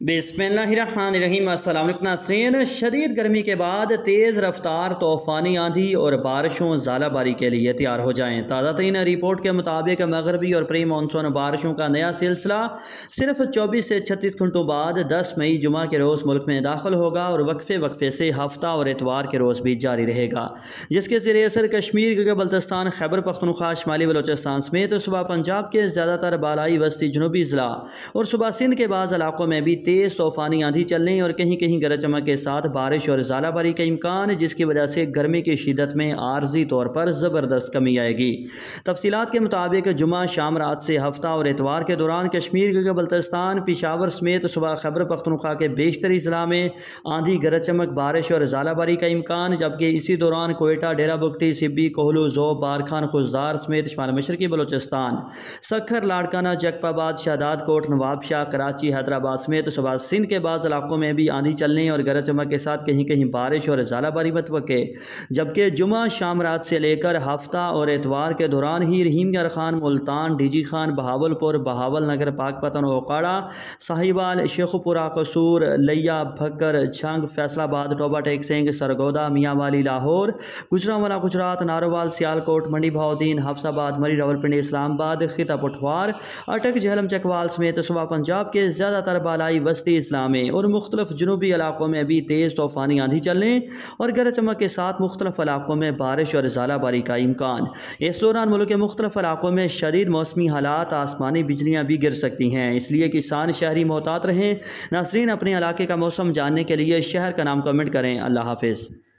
بسم اللہ الرحمن الرحیم، السلام علیکم ناظرین شدید گرمی کے بعد تیز رفتار، طوفانی آندھی اور بارشوں زالہ باری کے لیے تیار ہو جائیں۔ تازہ ترین رپورٹ کے مطابق مغربی اور پری مانسون بارشوں کا نیا سلسلہ صرف چوبیس سے چھتیس گھنٹوں بعد دس مئی جمعہ کے روز ملک میں داخل ہوگا اور وقفے وقفے سے ہفتہ اور اتوار کے روز بھی جاری رہے گا۔ جس کے ذریعے اثر کشمیر بلتستان، خیبر، پختونخوا، شمالی بلوچستان سمیت صبح پنجاب کے زیادہ تر بالائی وسطی جنوبی ضلع اور صبح سندھ کے بعض علاقوں میں بھی تیز طوفانی آندھی چلنے اور کہیں کہیں گرج چمک کے ساتھ بارش اور زالہ باری کا امکان جس کی وجہ سے گرمی کی شدت میں عارضی طور پر زبردست کمی آئے گی۔ تفصیلات کے مطابق، جمعہ شام رات سے ہفتہ اور اتوار کے دوران کشمیر کے بلتستان پشاور سمیت صبح خبر پختونخوا کے بیشتری ضلع میں آندھی، گرج چمک، بارش اور زالہ باری کا امکان، جبکہ اسی دوران کوئٹہ، ڈیرہ بکٹی، سبی، کوہلو زو بارخان خزدار سمیت شمال مشرقی بلوچستان، سکھر، لاڑکانہ جکپ آباد شہداد کوٹ نواب شاہ، کراچی، حیدرآباد سمیت صبح سندھ کے بعض علاقوں میں بھی آندھی چلنے اور گرج چمک کے ساتھ کہیں کہیں بارش اور زالہ باری متوقع جبکہ جمعہ شام رات سے لے کر ہفتہ اور اتوار کے دوران ہی رحیم گر Khan, Multan, D G Khan, Bahawalpur, Bahawal Nagar, پاک پتن، اوکاڑا، ساہیوال، شیخ پورا قصور، لیا، بھکر، چھنگ فیصل آباد ٹوبا ٹیک سنگھ، سرگودا، میاں والی، لاہور گجرا والا گجرات، ناروال، سیالکوٹ، منڈی بھاؤدین حفظ آباد، مری راول پنڈی، اسلام آباد، خطہ پٹھوار، اٹک، جہلم، چکوال سمیت صبح پنجاب کے زیادہ تر بالائی وسطی اسلامی اور مختلف جنوبی علاقوں میں بھی تیز طوفانی آندھی چلنے اور گرج چمک کے ساتھ مختلف علاقوں میں بارش اور زالہ باری کا امکان۔ اس دوران ملک کے مختلف علاقوں میں شدید موسمی حالات، آسمانی بجلیاں بھی گر سکتی ہیں۔ اس لیے کسان شہری محتاط رہیں۔ ناظرین، اپنے علاقے کا موسم جاننے کے لیے شہر کا نام کمنٹ کریں۔ اللہ حافظ۔